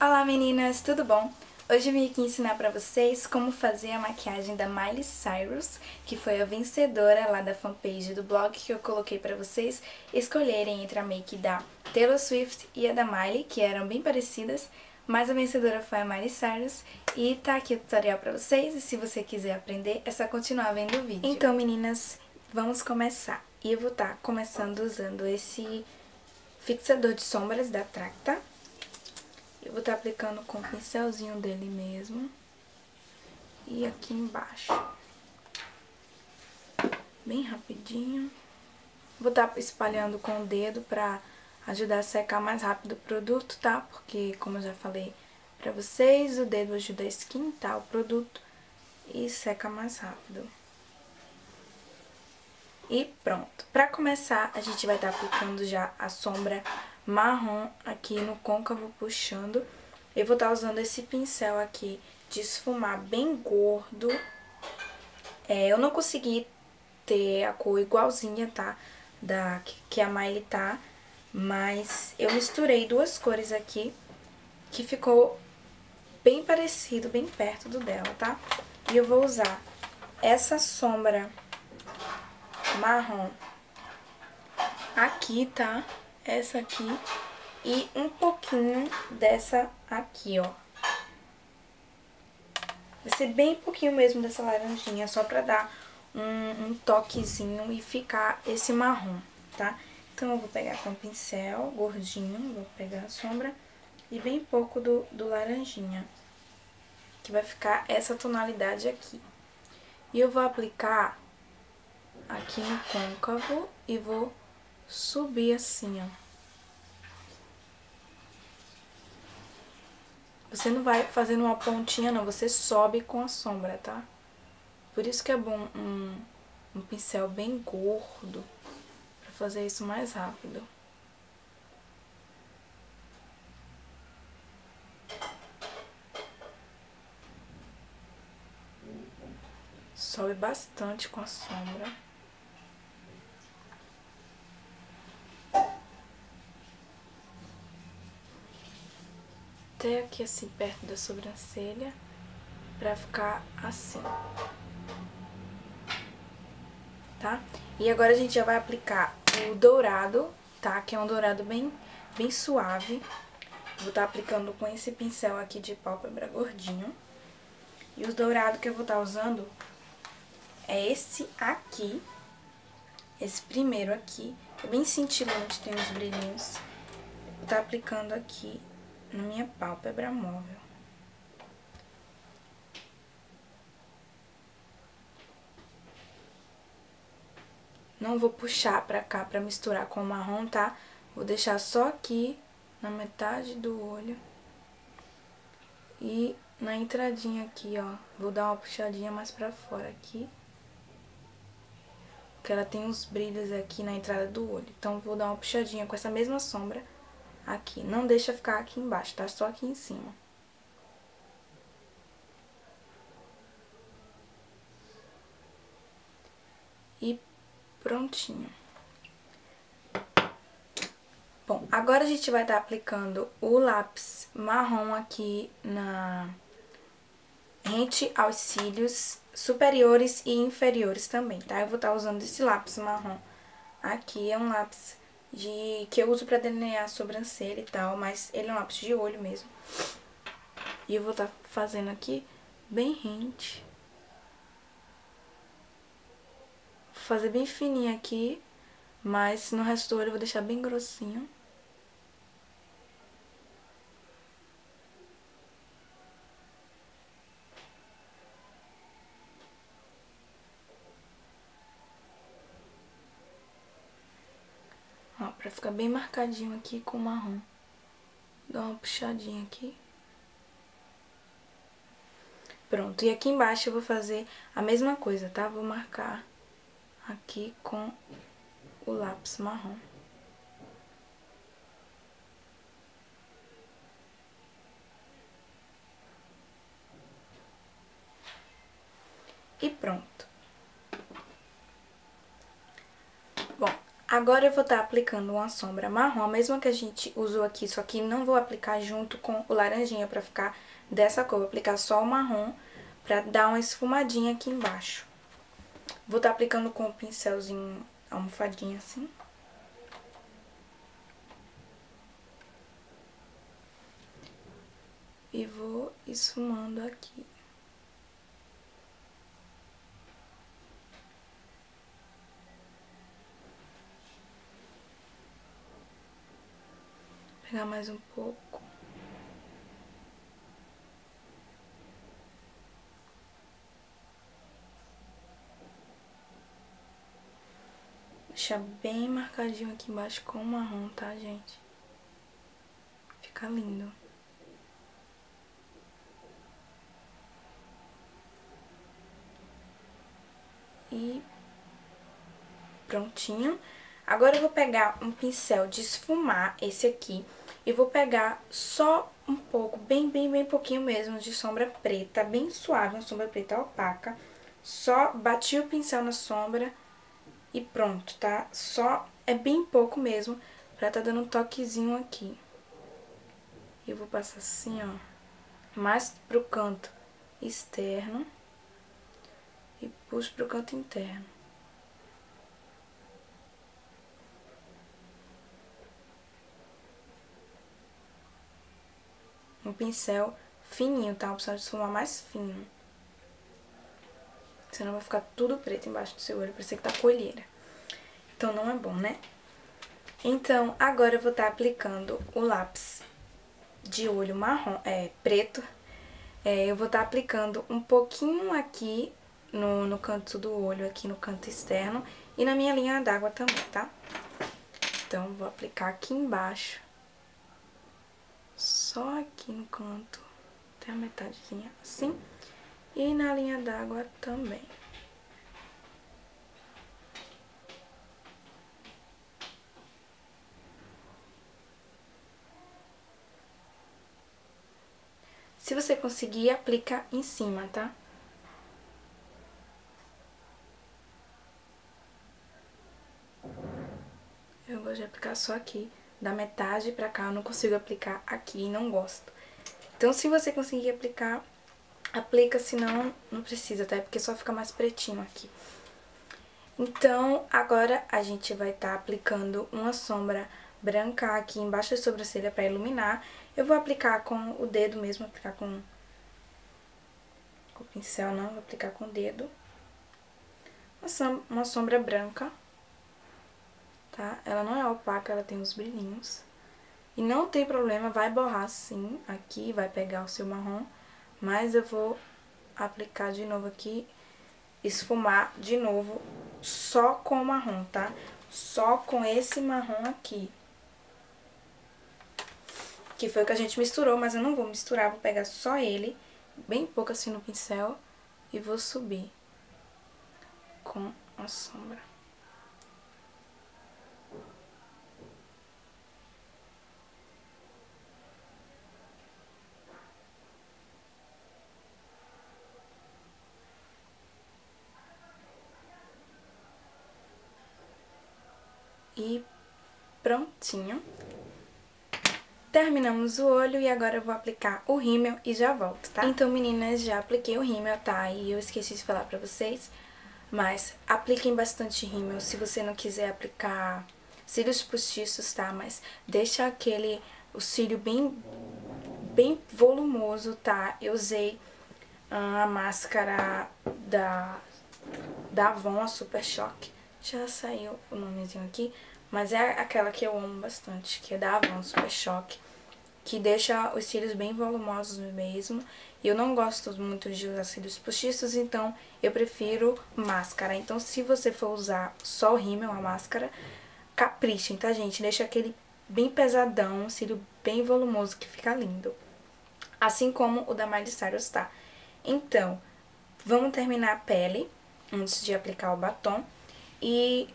Olá meninas, tudo bom? Hoje eu vim aqui ensinar pra vocês como fazer a maquiagem da Miley Cyrus, que foi a vencedora lá da fanpage do blog que eu coloquei pra vocês escolherem entre a make da Taylor Swift e a da Miley, que eram bem parecidas, mas a vencedora foi a Miley Cyrus e tá aqui o tutorial pra vocês e se você quiser aprender é só continuar vendo o vídeo. Então meninas, vamos começar. E eu vou estar tá começando usando esse fixador de sombras da Tracta eu vou estar aplicando com o pincelzinho dele mesmo. E aqui embaixo. Bem rapidinho. Vou estar espalhando com o dedo pra ajudar a secar mais rápido o produto, tá? Porque, como eu já falei pra vocês, o dedo ajuda a esquentar o produto e seca mais rápido. E pronto. Pra começar, a gente vai estar aplicando já a sombra marrom aqui no côncavo puxando. Eu vou estar tá usando esse pincel aqui de esfumar bem gordo. É, eu não consegui ter a cor igualzinha, tá? Da, que a Miley tá. Mas eu misturei duas cores aqui que ficou bem parecido, bem perto do dela, tá? E eu vou usar essa sombra marrom aqui, tá? Essa aqui e um pouquinho dessa aqui, ó. Vai ser bem pouquinho mesmo dessa laranjinha, só pra dar um, um toquezinho e ficar esse marrom, tá? Então eu vou pegar com o pincel gordinho, vou pegar a sombra e bem pouco do, do laranjinha, que vai ficar essa tonalidade aqui. E eu vou aplicar aqui no côncavo e vou subir assim, ó. Você não vai fazendo uma pontinha, não. Você sobe com a sombra, tá? Por isso que é bom um, um pincel bem gordo pra fazer isso mais rápido. Sobe bastante com a sombra. Até aqui assim perto da sobrancelha pra ficar assim. Tá? E agora a gente já vai aplicar o dourado, tá? Que é um dourado bem, bem suave. Vou estar tá aplicando com esse pincel aqui de pálpebra gordinho. E o dourado que eu vou estar tá usando é esse aqui. Esse primeiro aqui. É bem cintilante, tem uns brilhinhos. Vou estar tá aplicando aqui na minha pálpebra móvel. Não vou puxar pra cá pra misturar com o marrom, tá? Vou deixar só aqui na metade do olho. E na entradinha aqui, ó. Vou dar uma puxadinha mais pra fora aqui. Porque ela tem uns brilhos aqui na entrada do olho. Então, vou dar uma puxadinha com essa mesma sombra aqui. Não deixa ficar aqui embaixo, tá? Só aqui em cima. E prontinho. Bom, agora a gente vai estar tá aplicando o lápis marrom aqui na rente aos cílios superiores e inferiores também, tá? Eu vou estar tá usando esse lápis marrom aqui, é um lápis de que eu uso pra delinear a sobrancelha e tal, mas ele é um lápis de olho mesmo. E eu vou estar tá fazendo aqui bem rente. Vou fazer bem fininho aqui, mas no resto do olho eu vou deixar bem grossinho. Ó, pra ficar bem marcadinho aqui com o marrom. Dá uma puxadinha aqui. Pronto, e aqui embaixo eu vou fazer a mesma coisa, tá? Vou marcar aqui com o lápis marrom. E pronto. Agora eu vou estar tá aplicando uma sombra marrom, a mesma que a gente usou aqui, só que não vou aplicar junto com o laranjinha pra ficar dessa cor. Vou aplicar só o marrom pra dar uma esfumadinha aqui embaixo. Vou estar tá aplicando com o pincelzinho almofadinha assim. E vou esfumando aqui. Pegar mais um pouco. Deixar bem marcadinho aqui embaixo com o marrom, tá, gente? Fica lindo. E prontinho. Agora eu vou pegar um pincel de esfumar, esse aqui, e vou pegar só um pouco, bem, bem, bem pouquinho mesmo de sombra preta, bem suave, uma sombra preta opaca. Só bati o pincel na sombra e pronto, tá? Só é bem pouco mesmo, pra tá dando um toquezinho aqui. Eu vou passar assim, ó, mais pro canto externo e puxo pro canto interno. Um pincel fininho, tá? Opção de esfumar mais fino. Senão vai ficar tudo preto embaixo do seu olho, parecer que tá colheira. Então não é bom, né? Então, agora eu vou estar tá aplicando o lápis de olho marrom, é, preto. É, eu vou estar tá aplicando um pouquinho aqui no, no canto do olho, aqui no canto externo. E na minha linha d'água também, tá? Então, vou aplicar aqui embaixo só aqui no canto, até a metadezinha assim, e na linha d'água também. Se você conseguir, aplica em cima, tá? Eu vou de aplicar só aqui da metade pra cá, eu não consigo aplicar aqui e não gosto. Então, se você conseguir aplicar, aplica, senão não precisa, tá? Porque só fica mais pretinho aqui. Então, agora a gente vai estar tá aplicando uma sombra branca aqui embaixo da sobrancelha pra iluminar. Eu vou aplicar com o dedo mesmo, aplicar com, com o pincel, não, vou aplicar com o dedo. Uma sombra branca tá? Ela não é opaca, ela tem os brilhinhos. E não tem problema, vai borrar sim aqui, vai pegar o seu marrom. Mas eu vou aplicar de novo aqui, esfumar de novo só com o marrom, tá? Só com esse marrom aqui. Que foi o que a gente misturou, mas eu não vou misturar, vou pegar só ele, bem pouco assim no pincel, e vou subir com a sombra. E prontinho. Terminamos o olho e agora eu vou aplicar o rímel e já volto, tá? Então, meninas, já apliquei o rímel, tá? E eu esqueci de falar pra vocês, mas apliquem bastante rímel se você não quiser aplicar cílios postiços, tá? Mas deixa aquele, o cílio bem, bem volumoso, tá? Eu usei a máscara da, da Avon, a Super Shock. Já saiu o nomezinho aqui, mas é aquela que eu amo bastante, que é da Avon Super Choque, que deixa os cílios bem volumosos mesmo. E eu não gosto muito de usar cílios postiços, então eu prefiro máscara. Então se você for usar só o rímel, a máscara, caprichem, tá gente? Deixa aquele bem pesadão, cílio bem volumoso, que fica lindo. Assim como o da Miley Cyrus tá. Então, vamos terminar a pele antes de aplicar o batom. E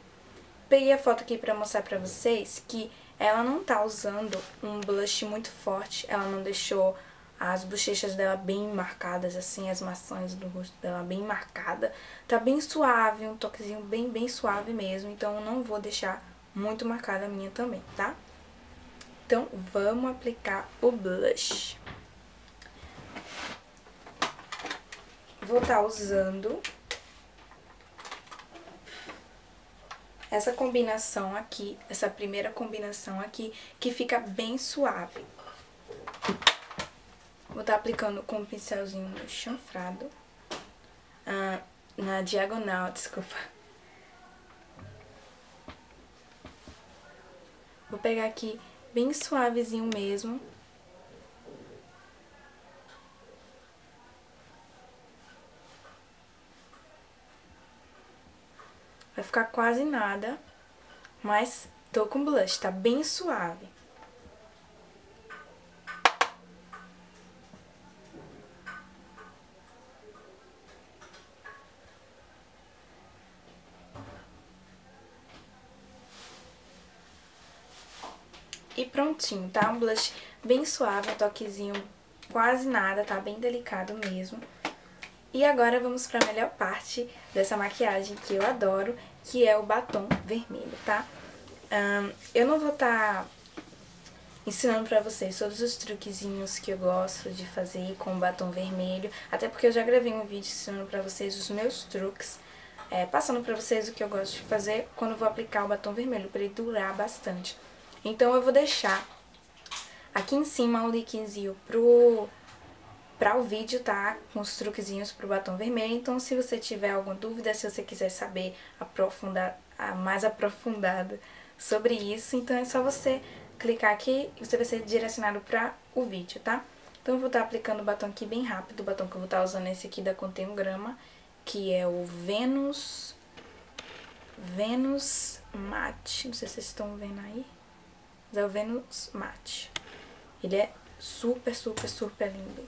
peguei a foto aqui pra mostrar pra vocês que ela não tá usando um blush muito forte, ela não deixou as bochechas dela bem marcadas, assim, as maçãs do rosto dela bem marcada. Tá bem suave, um toquezinho bem, bem suave mesmo, então eu não vou deixar muito marcada a minha também, tá? Então, vamos aplicar o blush. Vou estar tá usando essa combinação aqui, essa primeira combinação aqui, que fica bem suave. Vou estar tá aplicando com um pincelzinho no chanfrado, ah, na diagonal, desculpa. Vou pegar aqui bem suavezinho mesmo. Vai ficar quase nada, mas tô com blush, tá bem suave. E prontinho, tá? Um blush bem suave, um toquezinho quase nada, tá? Bem delicado mesmo. E agora vamos pra melhor parte dessa maquiagem que eu adoro, que é o batom vermelho, tá? Um, eu não vou estar tá ensinando pra vocês todos os truquezinhos que eu gosto de fazer com o batom vermelho, até porque eu já gravei um vídeo ensinando pra vocês os meus truques, é, passando pra vocês o que eu gosto de fazer quando vou aplicar o batom vermelho, pra ele durar bastante. Então eu vou deixar aqui em cima o linkzinho pro, pra o vídeo, tá? Com os truquezinhos pro batom vermelho. Então se você tiver alguma dúvida, se você quiser saber aprofundar, mais aprofundado sobre isso, então é só você clicar aqui e você vai ser direcionado para o vídeo, tá? Então eu vou estar tá aplicando o batom aqui bem rápido, o batom que eu vou estar tá usando é esse aqui da Contém Grama, que é o Venus... Venus Matte, não sei se vocês estão vendo aí é o Venus Matte. Ele é super, super, super lindo.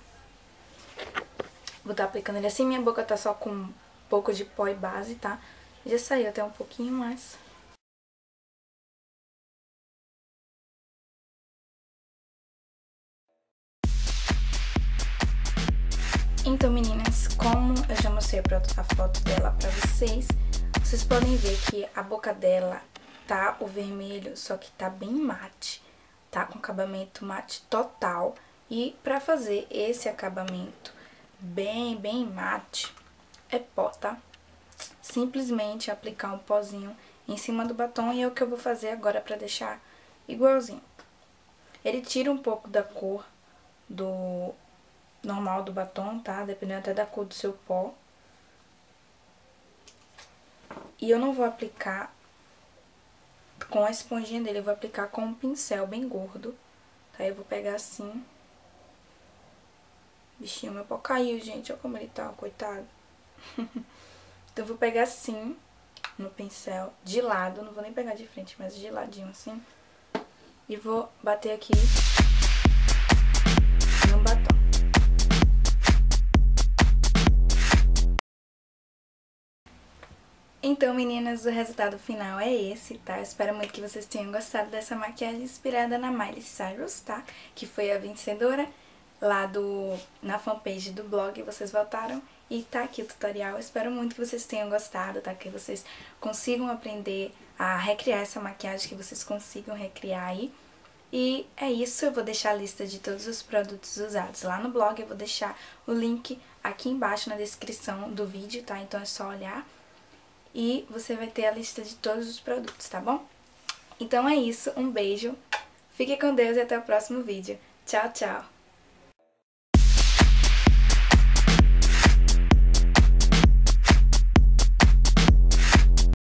Vou estar tá aplicando ele assim, minha boca tá só com um pouco de pó e base, tá? Já saiu até um pouquinho mais. Então, meninas, como eu já mostrei a foto dela pra vocês, vocês podem ver que a boca dela tá o vermelho, só que tá bem mate, tá com acabamento mate total. E pra fazer esse acabamento bem, bem mate, é pó, tá? Simplesmente aplicar um pozinho em cima do batom e é o que eu vou fazer agora pra deixar igualzinho. Ele tira um pouco da cor do normal do batom, tá? Dependendo até da cor do seu pó. E eu não vou aplicar com a esponjinha dele, eu vou aplicar com um pincel bem gordo, tá? Eu vou pegar assim. Bichinho, meu pau caiu, gente, olha como ele tá, coitado. então eu vou pegar assim, no pincel, de lado, não vou nem pegar de frente, mas de ladinho assim. E vou bater aqui no batom. Então, meninas, o resultado final é esse, tá? Espero muito que vocês tenham gostado dessa maquiagem inspirada na Miley Cyrus, tá? Que foi a vencedora lá do, na fanpage do blog, vocês votaram. E tá aqui o tutorial, espero muito que vocês tenham gostado, tá? Que vocês consigam aprender a recriar essa maquiagem, que vocês consigam recriar aí. E é isso, eu vou deixar a lista de todos os produtos usados lá no blog, eu vou deixar o link aqui embaixo na descrição do vídeo, tá? Então é só olhar e você vai ter a lista de todos os produtos, tá bom? Então é isso, um beijo, fique com Deus e até o próximo vídeo. Tchau, tchau!